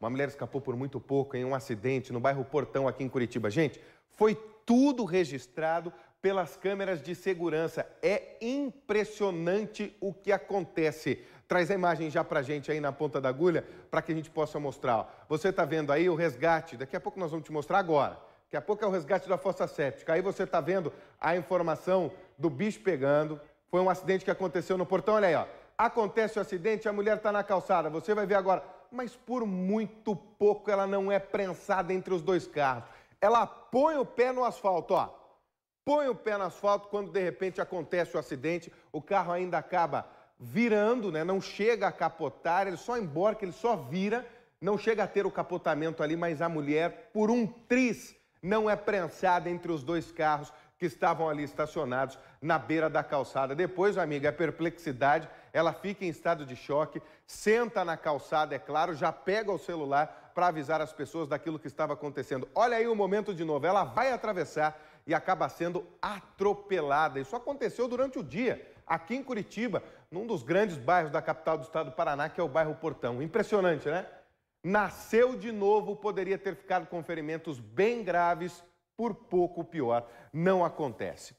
Uma mulher escapou por muito pouco em um acidente no bairro Portão, aqui em Curitiba. Gente, foi tudo registrado pelas câmeras de segurança. É impressionante o que acontece. Traz a imagem já pra gente aí na ponta da agulha para que a gente possa mostrar. Você está vendo aí o resgate, daqui a pouco nós vamos te mostrar agora. Daqui a pouco é o resgate da fossa séptica. Aí você está vendo a informação do bicho pegando. Foi um acidente que aconteceu no portão. Olha aí, ó. Acontece o acidente, a mulher está na calçada. Você vai ver agora. Mas por muito pouco ela não é prensada entre os dois carros. Ela põe o pé no asfalto, ó. Põe o pé no asfalto quando de repente acontece o acidente. O carro ainda acaba virando, né? Não chega a capotar, ele só emborca, ele só vira, não chega a ter o capotamento ali, mas a mulher, por um tris, não é prensada entre os dois carros que estavam ali estacionados na beira da calçada. Depois, amiga, a perplexidade, ela fica em estado de choque, senta na calçada, é claro, já pega o celular para avisar as pessoas daquilo que estava acontecendo. Olha aí o momento de novo, ela vai atravessar e acaba sendo atropelada. Isso aconteceu durante o dia aqui em Curitiba, num dos grandes bairros da capital do estado do Paraná, que é o bairro Portão. Impressionante, né? Nasceu de novo, poderia ter ficado com ferimentos bem graves, por pouco pior. Não acontece.